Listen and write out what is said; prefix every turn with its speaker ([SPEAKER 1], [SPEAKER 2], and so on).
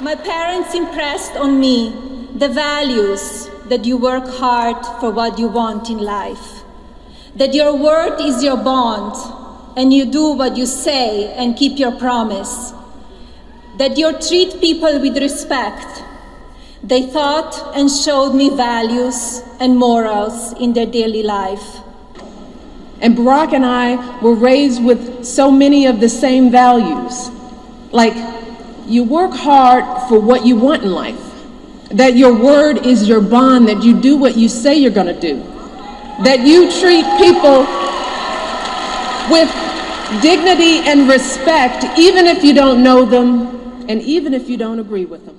[SPEAKER 1] my parents impressed on me the values that you work hard for what you want in life, that your word is your bond, and you do what you say and keep your promise, that you treat people with respect. They taught and showed me values and morals in their daily life.
[SPEAKER 2] And Barack and I were raised with so many of the same values. Like, you work hard for what you want in life, that your word is your bond, that you do what you say you're going to do, that you treat people with dignity and respect, even if you don't know them and even if you don't agree with them.